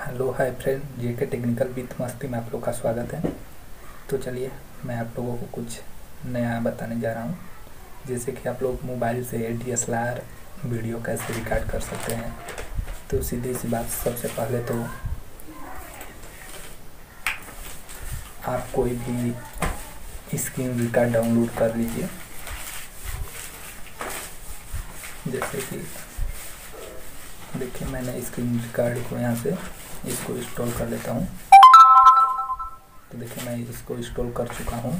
Hello, hi friend जे के technical with मस्ती में आप लोग का स्वागत है। तो चलिए, मैं आप लोगों को कुछ नया बताने जा रहा हूँ। जैसे कि आप लोग मोबाइल से डी एस वीडियो कैसे रिकॉर्ड कर सकते हैं। तो सीधी सी बात, सबसे पहले तो आप कोई भी स्क्रीन रिकॉर्ड डाउनलोड कर लीजिए। जैसे कि देखिए, मैंने स्क्रीन रिकॉर्ड को यहाँ से इसको इंस्टॉल कर लेता हूँ। तो देखिए, मैं इसको इंस्टॉल कर चुका हूँ।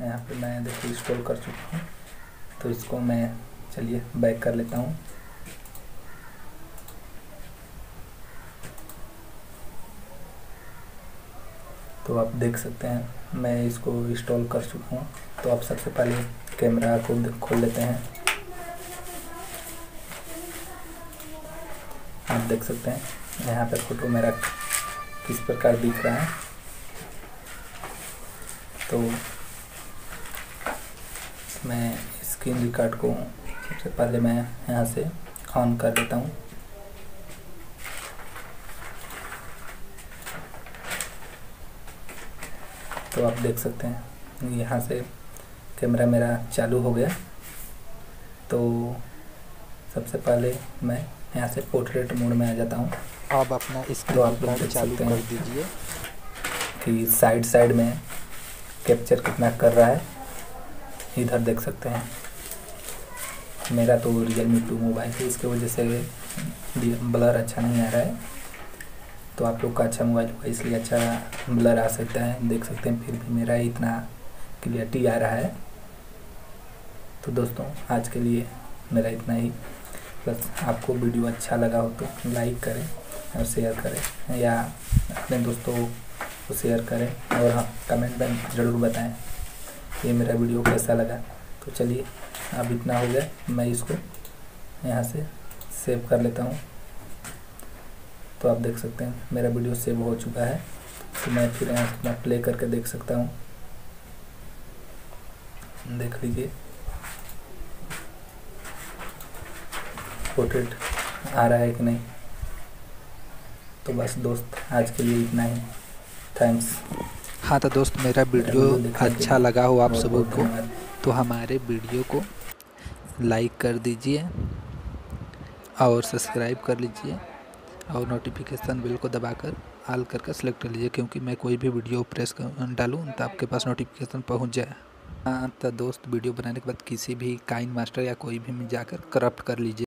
यहाँ पे मैं देखिए इंस्टॉल कर चुका हूँ। तो इसको मैं, चलिए बैक कर लेता हूँ। तो आप देख सकते हैं, मैं इसको इंस्टॉल कर चुका हूँ। तो आप सबसे पहले कैमरा को खोल लेते हैं। आप देख सकते हैं। यहाँ पे फ़ोटो मेरा किस प्रकार दिख रहा है। तो मैं स्क्रीन रिकॉर्ड को सबसे पहले मैं यहाँ से ऑन कर देता हूँ। तो आप देख सकते हैं, यहाँ से कैमरा मेरा चालू हो गया। तो सबसे पहले मैं यहाँ से पोर्ट्रेट मोड में आ जाता हूँ। अब अपना तो आप लोग चालू कर दीजिए। कि साइड साइड में कैप्चर कितना कर रहा है। इधर देख सकते हैं। मेरा तो रियल मी टू मोबाइल है इसके वजह से ब्लर अच्छा नहीं आ रहा है। तो आप लोग का अच्छा मोबाइल होगा इसलिए अच्छा ब्लर आ सकता है। देख सकते हैं फिर भी मेरा इतना क्लियरिटी आ रहा है। तो दोस्तों आज के लिए मेरा इतना ही। बस आपको वीडियो अच्छा लगा हो तो लाइक करें और शेयर करें या अपने दोस्तों को शेयर करें और हाँ कमेंट में ज़रूर बताएँ ये मेरा वीडियो कैसा लगा। तो चलिए, अब इतना हो गया। मैं इसको यहाँ से सेव कर लेता हूँ। तो आप देख सकते हैं, मेरा वीडियो सेव हो चुका है। तो मैं फिर यहाँ अपना प्ले करके देख सकता हूँ। देख लीजिए। पोर्ट्रेट आ रहा है कि नहीं? तो बस दोस्त आज के लिए इतना ही। थैंक्स हाँ तो दोस्त मेरा वीडियो अच्छा लगा हो आप सबों को तो हमारे वीडियो को लाइक कर दीजिए और सब्सक्राइब कर लीजिए और नोटिफिकेशन बिल को दबाकर ऑल करके सेलेक्ट कर लीजिए क्योंकि मैं कोई भी वीडियो प्रेस कर डालूँ तो आपके पास नोटिफिकेशन पहुँच जाए। हाँ तो दोस्त वीडियो बनाने के बाद किसी भी काइन मास्टर या कोई भी में जाकर करप्ट कर लीजिए।